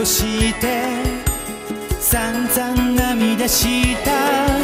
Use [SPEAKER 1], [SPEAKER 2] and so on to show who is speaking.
[SPEAKER 1] さんして散々涙した。